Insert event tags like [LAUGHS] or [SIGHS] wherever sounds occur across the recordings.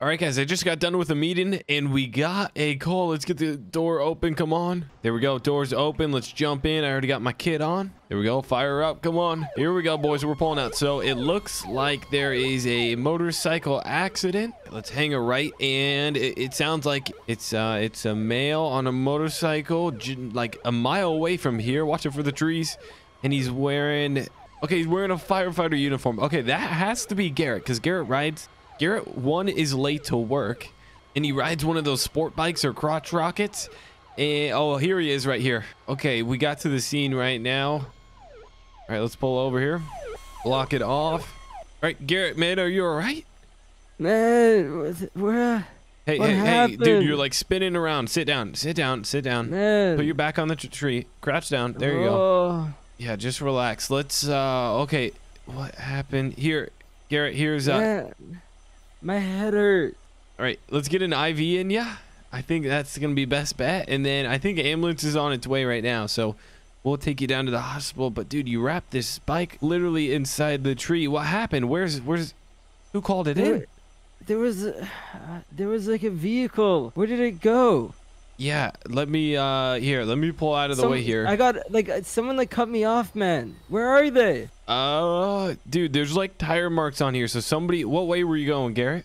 All right, guys, I just got done with a meeting and we got a call. Let's get the door open. Come on. There we go. Doors open. Let's jump in. I already got my kit on. There we go. Fire up. Come on. Here we go, boys. We're pulling out. So it looks like there is a motorcycle accident. Let's hang a right. And it, it sounds like it's uh, it's a male on a motorcycle like a mile away from here. Watch it for the trees. And he's wearing... Okay, he's wearing a firefighter uniform. Okay, that has to be Garrett because Garrett rides Garrett, one, is late to work, and he rides one of those sport bikes or crotch rockets. And, oh, here he is right here. Okay, we got to the scene right now. All right, let's pull over here. Block it off. All right, Garrett, man, are you all right? Man, where? Hey, what hey, happened? hey, dude, you're like spinning around. Sit down, sit down, sit down. Man. Put your back on the tree. Crouch down. There you oh. go. Yeah, just relax. Let's, uh, okay. What happened? Here, Garrett, here's, uh, Man. My head hurt. All right, let's get an IV in ya. I think that's going to be best bet. And then I think ambulance is on its way right now. So we'll take you down to the hospital. But dude, you wrapped this bike literally inside the tree. What happened? Where's, where's, who called it there, in? There was, uh, there was like a vehicle. Where did it go? Yeah, let me, uh, here, let me pull out of the Some, way here. I got, like, uh, someone like cut me off, man. Where are they? Uh, dude, there's like tire marks on here. So somebody, what way were you going, Garrett?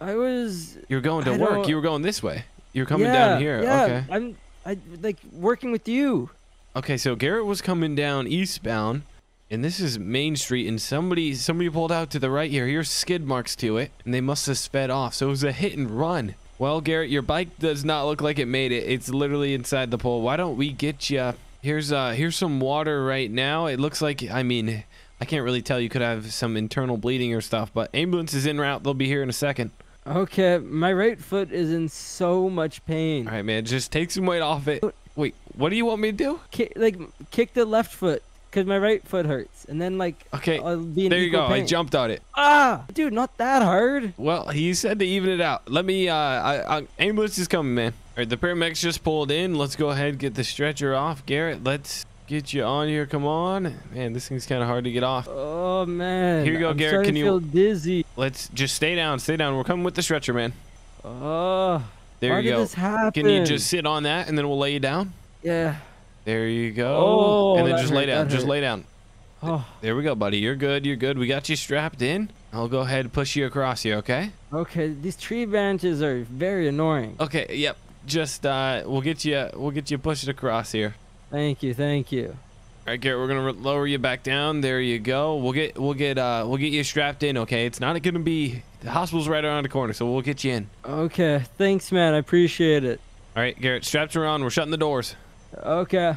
I was. You're going to I work. don't- You were going this way. You're coming yeah, down here. Yeah, Okay. I'm, I like working with you. Okay, so Garrett was coming down eastbound, and this is Main Street, and somebody somebody pulled out to the right here. Here's skid marks to it, and they must have sped off. So it was a hit and run. Well, Garrett, your bike does not look like it made it. It's literally inside the pole. Why don't we get you? Here's uh here's some water right now. It looks like I mean I can't really tell. You could have some internal bleeding or stuff, but ambulance is en route. They'll be here in a second. Okay, my right foot is in so much pain. All right, man. Just take some weight off it. Wait, what do you want me to do? Ki- like kick the left foot because my right foot hurts, and then like Okay, I'll be in there you go. I jumped on it. Ah, dude, not that hard. Well, he said to even it out. Let me, uh, I, I, ambulance is coming, man. All right, the paramedics just pulled in. Let's go ahead and get the stretcher off. Garrett, let's get you on here. Come on. Man, this thing's kind of hard to get off. Oh man. Here you go, I'm Garrett, can you- feel dizzy? Let's just stay down, stay down. We're coming with the stretcher, man. Oh. There you did go. this happen? Can you just sit on that and then we'll lay you down? Yeah. There you go. Oh, and then just lay down. Just hurt. lay down. [SIGHS] Oh. There we go, buddy. You're good. You're good. We got you strapped in. I'll go ahead and push you across here, okay? Okay. These tree branches are very annoying. Okay. Yep. Just uh, we'll get you. We'll get you pushed across here. Thank you. Thank you. All right, Garrett, we're gonna lower you back down. There you go. We'll get we'll get uh we'll get you strapped in. Okay, it's not gonna be the hospital's right around the corner, so we'll get you in. Okay. Thanks, man. I appreciate it. All right, Garrett, straps around. We're shutting the doors. Okay.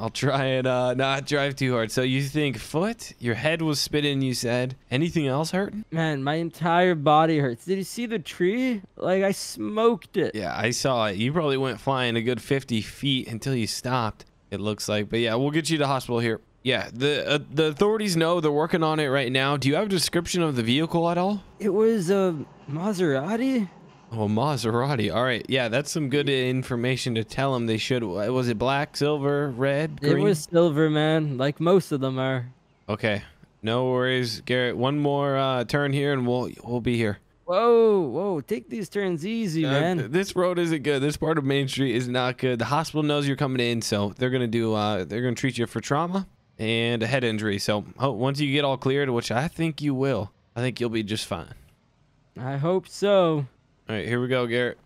I'll try and uh, not drive too hard. So you think foot? Your head was spitting. You said anything else hurting? Man, my entire body hurts. Did you see the tree? Like I smoked it. Yeah, I saw it. You probably went flying a good 50 feet until you stopped. It looks like, but yeah, we'll get you to the hospital here. Yeah, the uh, the authorities know they're working on it right now. Do you have a description of the vehicle at all? It was a Maserati. Oh, Maserati. All right. Yeah, that's some good information to tell them they should. Was it black, silver, red, It was silver, man. Like most of them are. Okay. No worries, Garrett. One more uh, turn here and we'll we'll be here. Whoa, whoa! Take these turns easy, Uh, man. this road isn't good. This part of Main Street is not good. The hospital knows you're coming in, so they're gonna do. Uh, they're gonna treat you for trauma and a head injury. So oh, once you get all cleared, which I think you will, I think you'll be just fine. I hope so. All right, here we go, Garrett.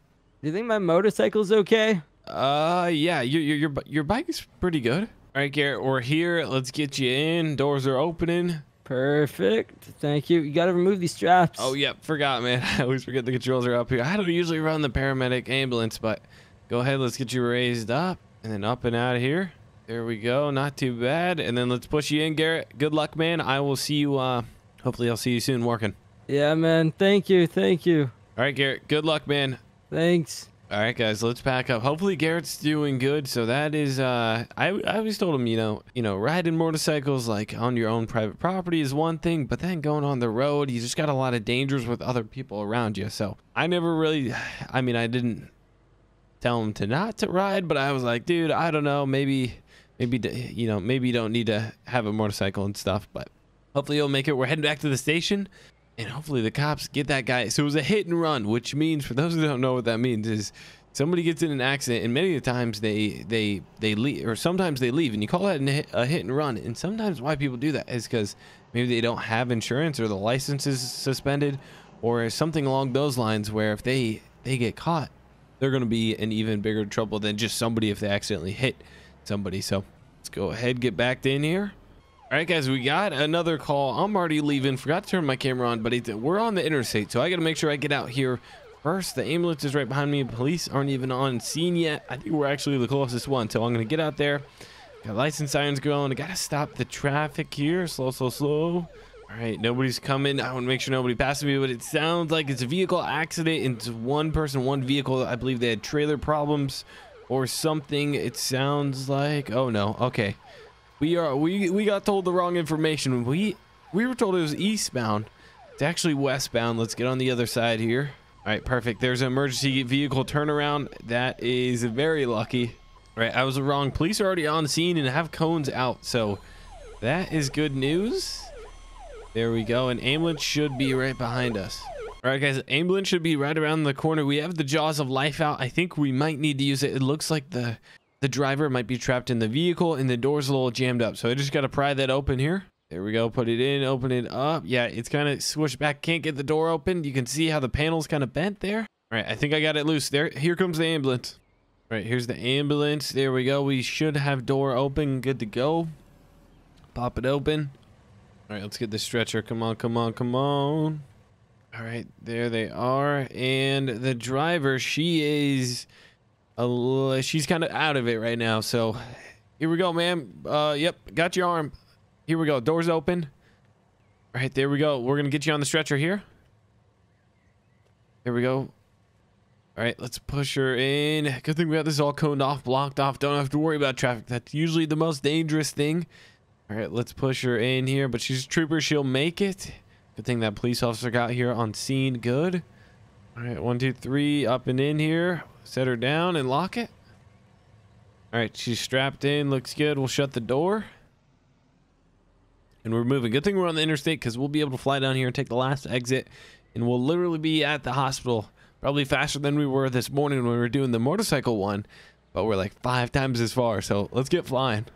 Do you think my motorcycle's okay? Uh, yeah, your your your your bike is pretty good. All right, Garrett, we're here. Let's get you in. Doors are opening. Perfect. Thank you. You gotta remove these straps. Oh, yep, forgot, man. [LAUGHS] I always forget the controls are up here. I don't usually run the paramedic ambulance, but go ahead. Let's get you raised up and then up and out of here. There we go. Not too bad. And then let's push you in, Garrett. Good luck, man. I will see you. Uh, hopefully, I'll see you soon working. Yeah, man. Thank you. Thank you. All right, Garrett. Good luck, man. Thanks. All right, guys, let's pack up. Hopefully, Garrett's doing good. So that is, uh, I, I always told him, you know, you know, riding motorcycles like on your own private property is one thing, but then going on the road, you just got a lot of dangers with other people around you. So I never really, [SIGHS] I mean, I didn't tell him to not to ride, but I was like, dude, I don't know, maybe, maybe, you know, maybe you don't need to have a motorcycle and stuff, but hopefully you'll make it. We're heading back to the station. And hopefully the cops get that guy. So it was a hit and run, which means for those who don't know what that means is somebody gets in an accident and many of the times they they they leave or sometimes they leave and you call that a hit and run. And sometimes why people do that is because maybe they don't have insurance or the license is suspended or something along those lines where if they they get caught they're going to be in even bigger trouble than just somebody if they accidentally hit somebody. So let's go ahead get back in here all right guys we got another call i'm already leaving forgot to turn my camera on but we're on the interstate so i got to make sure i get out here First, the ambulance is right behind me. Police aren't even on scene yet. I think we're actually the closest one. So I'm going to get out there. Got license sirens going. I got to stop the traffic here. Slow, slow, slow. All right, nobody's coming. I want to make sure nobody passes me, but it sounds like it's a vehicle accident. It's one person, one vehicle. I believe they had trailer problems or something. It sounds like. Oh no. Okay, we are we we got told the wrong information. We we were told it was eastbound. It's actually westbound. Let's get on the other side here. All right, perfect. There's an emergency vehicle turnaround. That is very lucky. All right, I was wrong. Police are already on scene and have cones out, so that is good news. There we go. An ambulance should be right behind us. All right, guys, ambulance should be right around the corner. We have the jaws of life out. I think we might need to use it. It looks like the the driver might be trapped in the vehicle and the door's a little jammed up. So I just got to pry that open here. There we go. Put it in, open it up. Yeah, it's kind of swished back. Can't get the door open. You can see how the panel's kind of bent there. All right, I think I got it loose there. Here comes the ambulance. All right, here's the ambulance. There we go. We should have door open. Good to go. Pop it open. All right, let's get the stretcher. Come on, come on, come on. All right, there they are. And the driver, she is, a, she's kind of out of it right now. So here we go, ma'am. Uh, yep, got your arm. Here we go. Doors open. All right, there we go. We're going to get you on the stretcher here. There we go. All right, let's push her in. Good thing we got this all coned off, blocked off. Don't have to worry about traffic. That's usually the most dangerous thing. All right, let's push her in here. But she's a trooper. She'll make it. Good thing that police officer got here on scene. Good. All right, one, two, three. Up and in here. Set her down and lock it. All right, she's strapped in. Looks good. We'll shut the door and we're moving. Good thing we're on the interstate because we'll be able to fly down here and take the last exit, and we'll literally be at the hospital probably faster than we were this morning when we were doing the motorcycle one, but we're like five times as far. So let's get flying.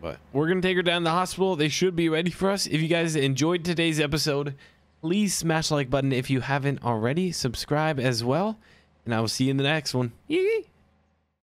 But we're gonna take her down to the hospital. They should be ready for us. If you guys enjoyed today's episode, please smash the like button if you haven't already. Subscribe as well, and I will see you in the next one. Yee